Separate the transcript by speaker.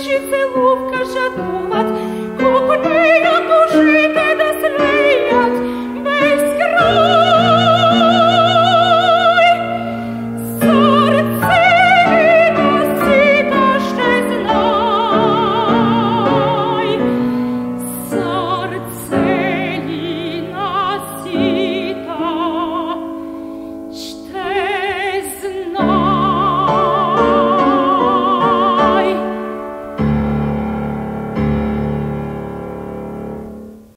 Speaker 1: Свечи целувка жадуват, О, неја